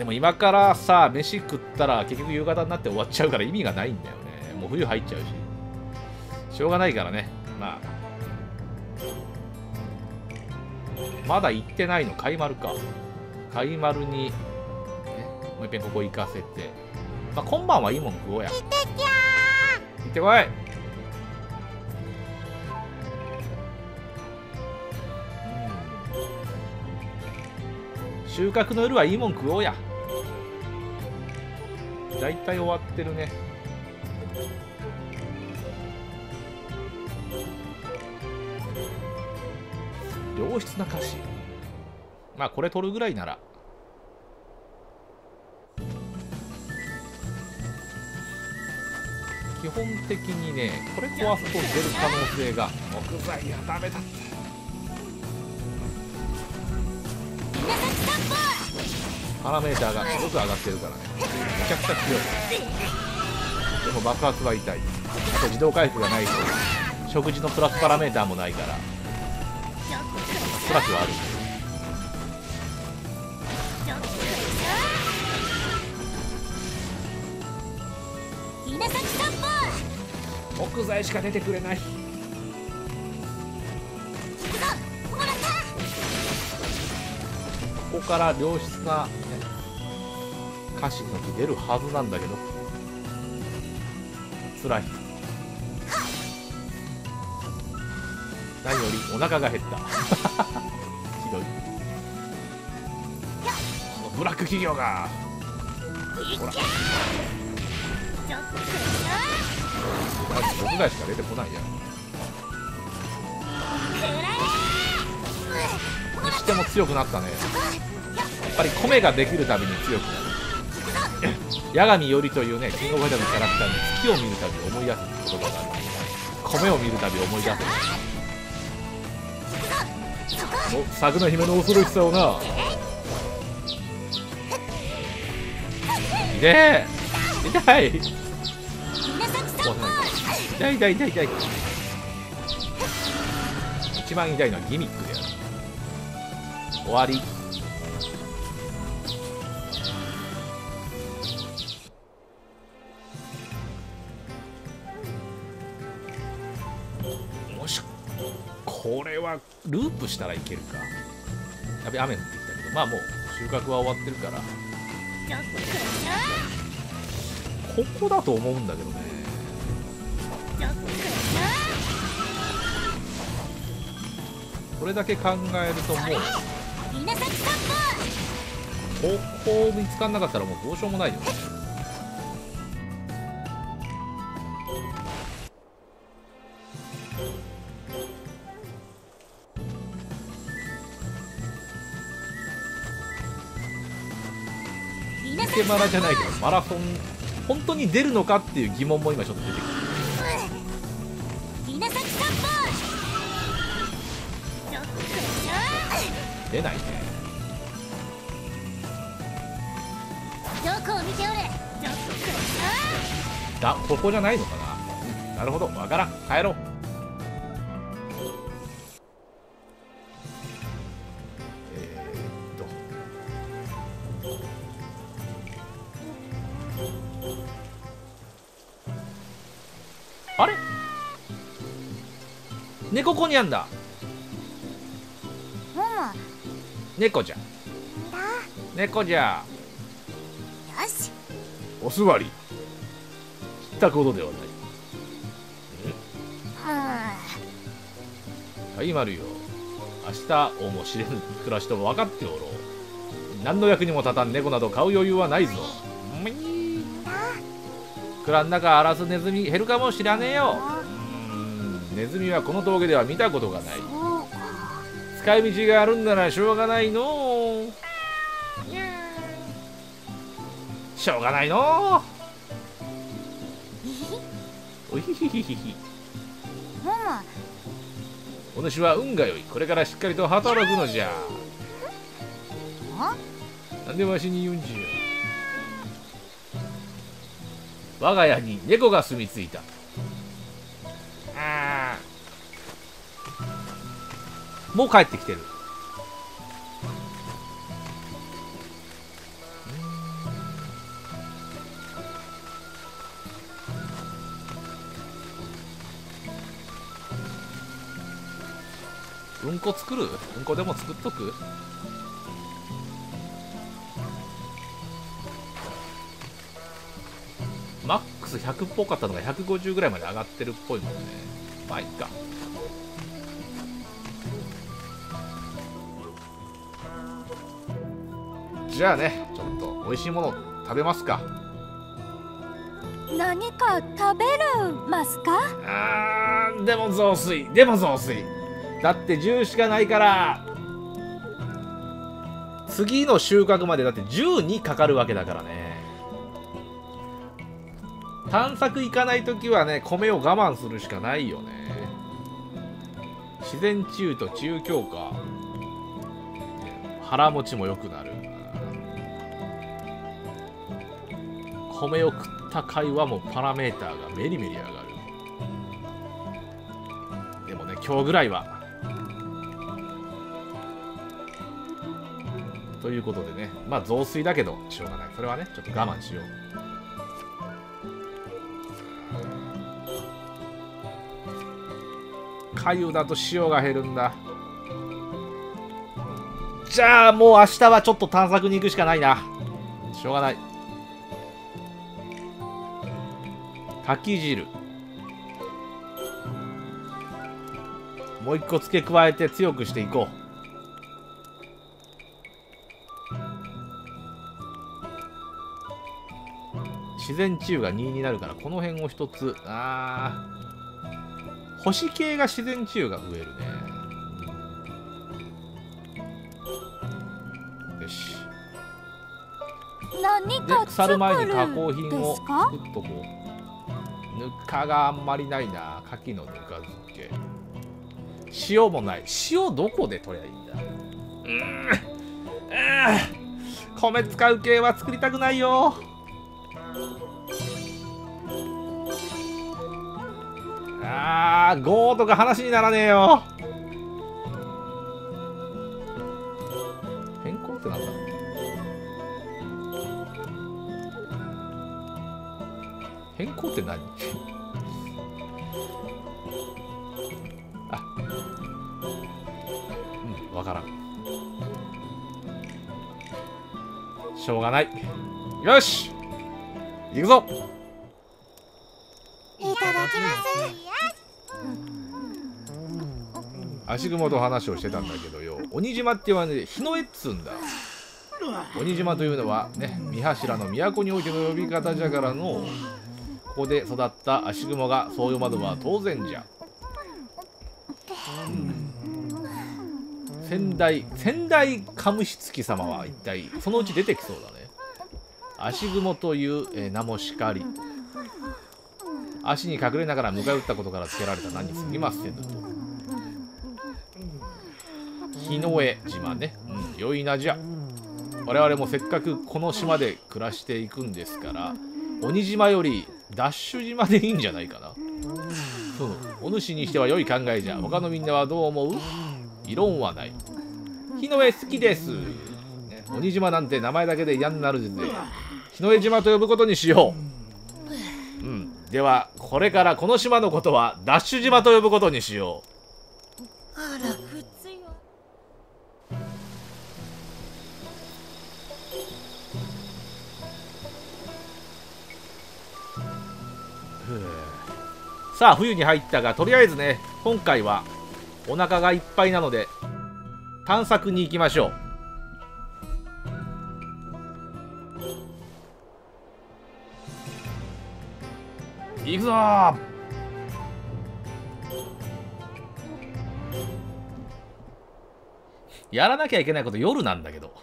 でも今からさ飯食ったら結局夕方になって終わっちゃうから意味がないんだよね。もう冬入っちゃうし。しょうがないからね。まあ。まだ行ってないの貝丸か。貝丸に、ね、もう一遍ここ行かせて。まあ今晩はいいもん食おうや。行ってきゃー行ってこい。収穫の夜はいいもん食おうや。だいたい終わってるね。良質な歌詞まあこれ取るぐらいなら。基本的にねこれ壊すと出る可能性が。木材はダメだった。パラメーターがすごく上がってるからね。めちゃくちゃ強い。でも爆発は痛い。あと自動回復がないと。食事のプラスパラメーターもないから。プラスはある。木材しか出てくれない。ここから良質な、ね、歌詞の木出るはずなんだけど。辛い。何よりお腹が減った。ひどい。このブラック企業が。ほら。僕らしか出てこないや。にしても強くなったね。やっぱり米ができるたびに強くなる。八神よりというねキングオブファイターのキャラクターに月を見るたび思い出す言葉がある。米を見るたび思い出す。お作の姫の恐ろしさをな。痛え痛い痛い痛い痛い痛い一番痛いのはギミックである終わりもしこれはループしたらいけるか。やべ雨降ってきたけど。まあもう収穫は終わってるから。ここだと思うんだけどね。これだけ考えるともうここ見つかんなかったらもうどうしようもないよ。ねイケマラじゃないけどマラソン本当に出るのかっていう疑問も今ちょっと出てくる出ないね。どこを見ておれ。だここじゃないのかな。なるほど。わからん。帰ろう猫こにゃんだ。もも猫じゃだ。猫じゃよし。お座り。知ったことではない。うん。はいまるよ明日をも知れぬ。暮らしと分かっておろう。何の役にも立たん猫など買う余裕はないぞ。蔵ん。中荒らすネズミ減るかもしらねえよネズミはこの峠では見たことがない。使い道があるんならしょうがないの。うしょうがないの。うおひひひひひ。お主は運が良い。これからしっかりと働くのじゃ。あなんでわしに言うんじゃ。我が家に猫が住み着いたもう帰ってきてる。うん。こ作る？うんこでも作っとく？マックス100っぽかったのが150ぐらいまで上がってるっぽいもんね。まあいっか。じゃあねちょっと美味しいもの食べますか。何か食べるますか？あーでも雑炊でも雑炊。だって10しかないから次の収穫までだって10にかかるわけだからね。探索行かない時はね米を我慢するしかないよね。自然治癒と治癒強化。腹持ちも良くなる米を食った回はもうパラメーターがメリメリ上がる。でもね今日ぐらいは。ということでね。まあ雑炊だけどしょうがない。それはねちょっと我慢しよう。粥だと塩が減るんだ。じゃあもう明日はちょっと探索に行くしかないな。しょうがない。柿汁。もう一個付け加えて強くしていこう。自然治癒が2になるからこの辺を一つ。あー。星系が自然治癒が増えるね。よし。何かで腐る前に加工品を作っとこうぬかがあんまりないな。牡蠣のぬか漬け。塩もない。塩どこで取りゃいいんだ？うん。うーん。米使う系は作りたくないよ。あーゴーとか話にならねえよ。変更って何？あうんわからん。しょうがない。よし！行くぞ！いただきます。足雲と話をしてたんだけどよ。鬼島ってはね日の絵っつうんだ。鬼島というのはね三柱の都においての呼び方じゃからのここで育った足雲がそう読まぬは当然じゃ、うん。仙台仙台カムシツキ様は一体そのうち出てきそうだね。足雲という、えー名もしかり。足に隠れながら迎え撃ったことから付けられた名に過ぎませぬと日の江島ね、うん、良いなじゃ。我々もせっかくこの島で暮らしていくんですから鬼島よりダッシュ島でいいんじゃないかな。そうお主にしては良い考えじゃ。他のみんなはどう思う？異論はない。日の江好きです、ね。鬼島なんて名前だけで嫌になるぜ日の江島と呼ぶことにしよう。うん。ではこれからこの島のことはダッシュ島と呼ぶことにしよう。さあ冬に入ったがとりあえずね今回はお腹がいっぱいなので探索に行きましょう。行くぞ！やらなきゃいけないこと夜なんだけど。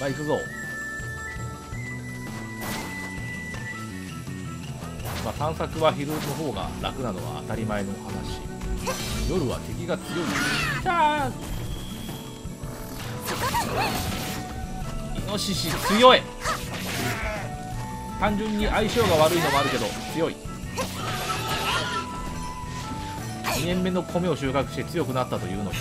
まあ行くぞ。まあ、探索は昼の方が楽なのは当たり前の話。夜は敵が強い。イノシシ強い単純に相性が悪いのもあるけど強い。2年目の米を収穫して強くなったというのに。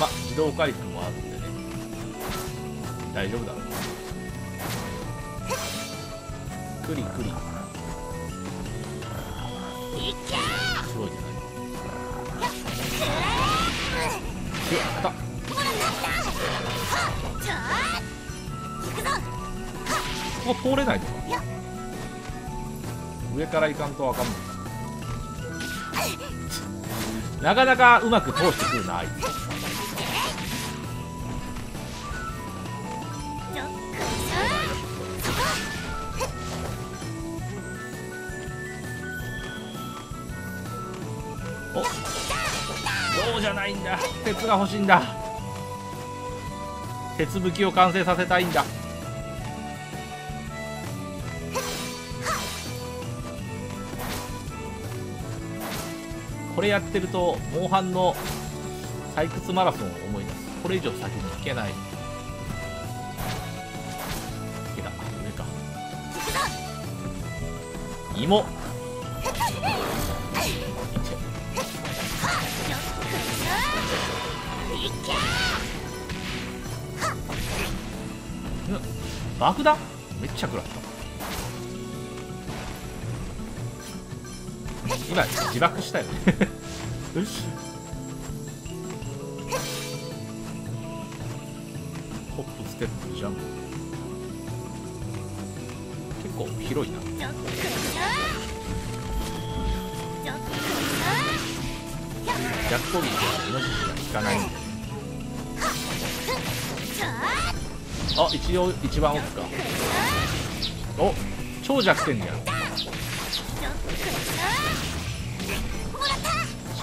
まあ自動回復もある。大丈夫だ。ろうクリクリ。すごいじゃない。うわ当たここ通れないのか。上から行かんとわかんないなかなかうまく通してくるなあい。ついんだ。鉄が欲しいんだ。鉄武器を完成させたいんだ。これやってるとモンハンの採掘マラソンを思い出す。これ以上先に行けない。池だ上か。芋。爆弾めっちゃ食らった。今自爆したよ。ねホップステップジャンプ結構広いな逆攻撃はイノシシが効かない。んであ一応一番奥か。お超弱点じゃん。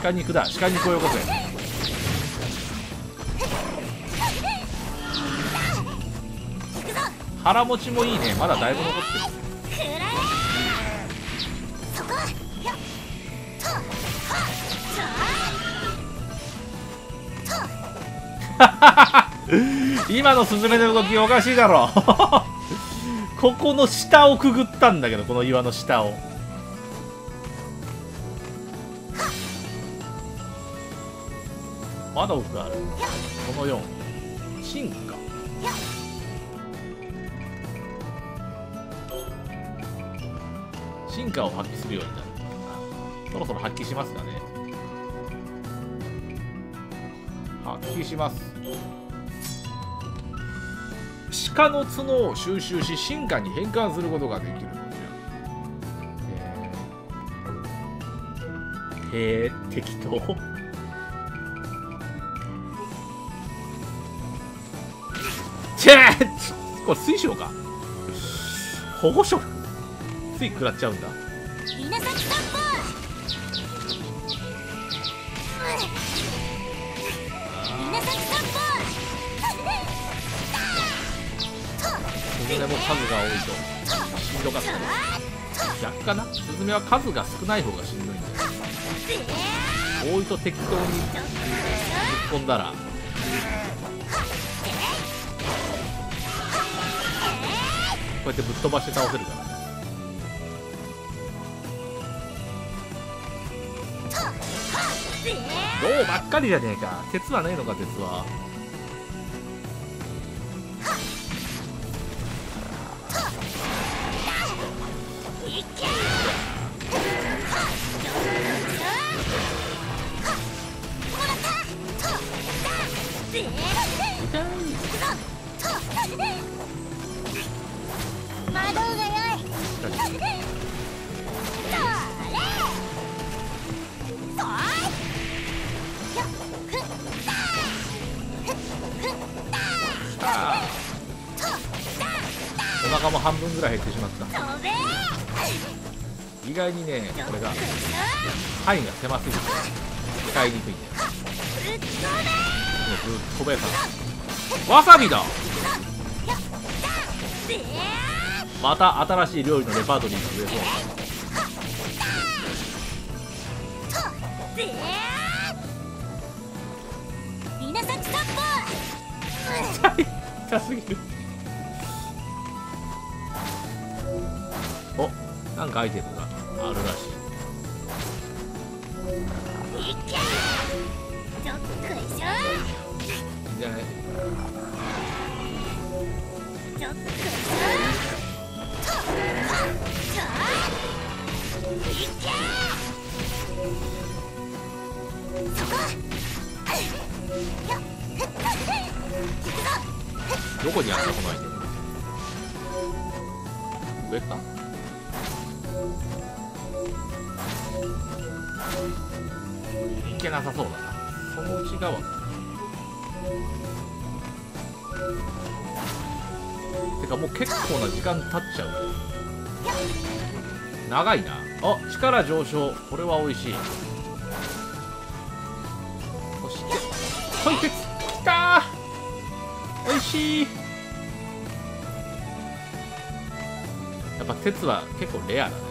鹿肉だ。鹿肉をよこせ。腹持ちもいいね。まだだいぶ残ってる。今のスズメの動きおかしいだろ。ここの下をくぐったんだけどこの岩の下を。まだ奥がある。この4進化。進化を発揮するようになる。そろそろ発揮しますかね。発揮します。鹿の角を収集し進化に変換すること。ができるへえ適当チェーこれ水晶か？保護色つい食らっちゃうんだ稲崎散歩稲崎散歩スズメも数が多いと。しんどかった逆かな？スズメは数が少ない方がしんどいんだよ多いと適当に突っ込んだら。こうやってぶっ飛ばして倒せるから。ね銅ばっかりじゃねえか。鉄はねえのか鉄はお腹も半分ぐらい減ってしまった。飛べ。意外にねこれが範囲が狭すぎて使いにくいんだよぶっ飛べもうずっと飛べさわさびだ！また新しい料理のレパートリーが増えそう。稲崎散歩痛すぎるんかアイテムがあるらしいいいじゃないどこにあった。このアイテム上かいけなさそうだな。その内側。かてかもう結構な時間経っちゃう。長いな。あ力上昇。これは美味しい。そしてこい鉄きたー。美味しい。やっぱ鉄は結構レアだね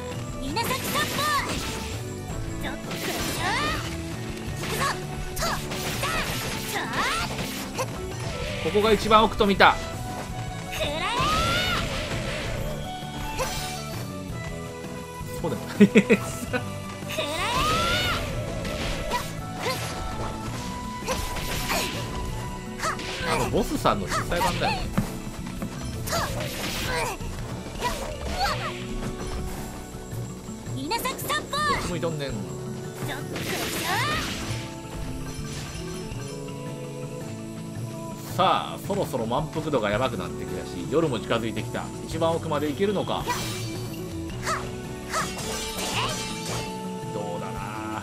ここが一番奥と見た。そうでもないえくらあのボスさんの実際版だよ。ねえ稲崎殺法どっちも挑んでんさあそろそろ満腹度がやばくなってきたし夜も近づいてきた。一番奥まで行けるのか。どうだな。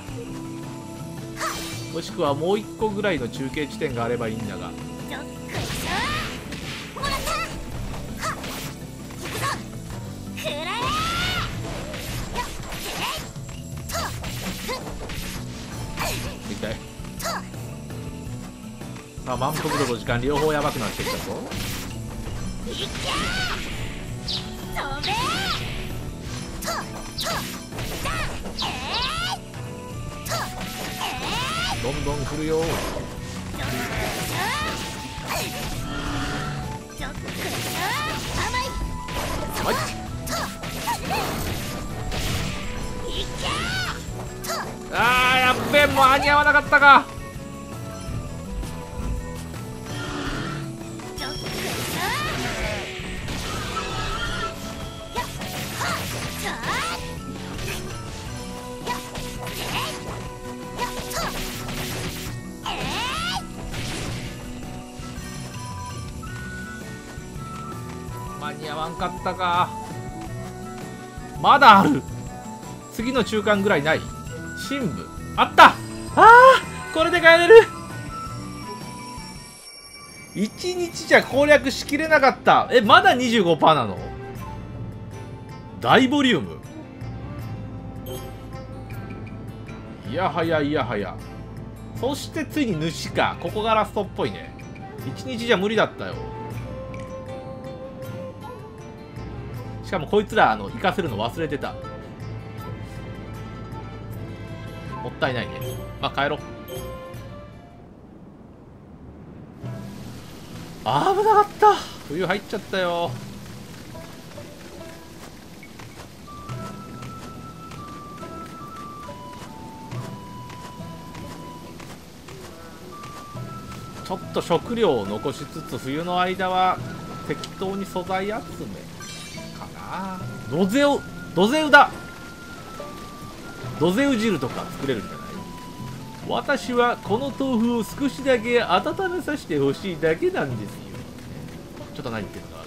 もしくはもう一個ぐらいの中継地点があればいいんだが。あ満腹度と時間両方やばくなってきたぞ。いけ飛べどんどん来るよ。はい。あーやっべえもう間に合わなかったか。間に合わんかったか。まだある。次の中間ぐらいない。深部。あった。あーこれで帰れる。1日じゃ攻略しきれなかった。えまだ25%なの？大ボリューム。いやはやいやはや。そしてついに主か。ここがラストっぽいね。1日じゃ無理だったよ。かもこいつらあの行かせるの忘れてた。もったいないね。まあ帰ろう。危なかった。冬入っちゃったよ。ちょっと食料を残しつつ冬の間は適当に素材集め。かなドゼウドゼウだ。ドゼウ汁とか作れるんじゃない？私はこの豆腐を少しだけ温めさせてほしいだけなんですよ。ちょっと何言ってるのかわ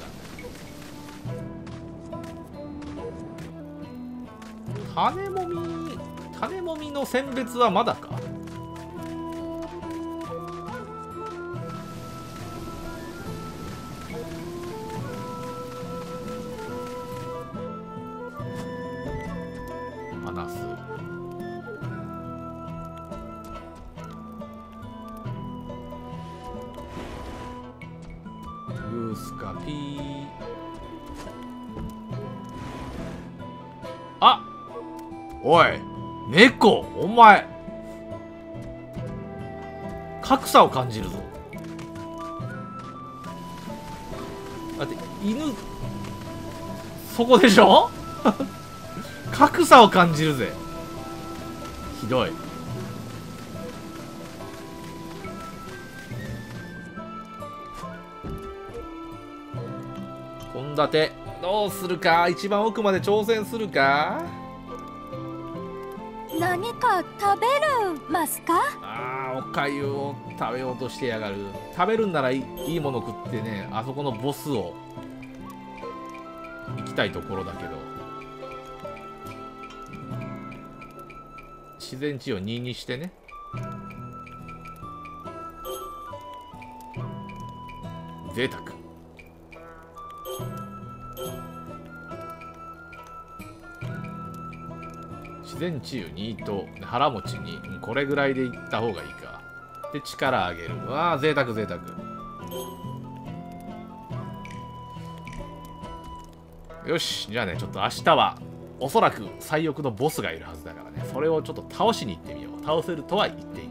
かんない。種もみ種もみの選別はまだか？猫お前。格差を感じるぞ。だって犬そこでしょ？格差を感じるぜ。ひどい。献立どうするか？一番奥まで挑戦するか？何か食べるますか？あーおかゆを食べようとしてやがる。食べるんならいいもの食ってねあそこのボスを行きたいところだけど。自然治癒2にしてね。贅沢。自然治癒2と腹持ちにこれぐらいでいった方がいいか。で力上げる。わあ贅沢贅沢。よしじゃあねちょっと明日はおそらく最悪のボスがいるはずだからね。それをちょっと倒しに行ってみよう。倒せるとは言ってい。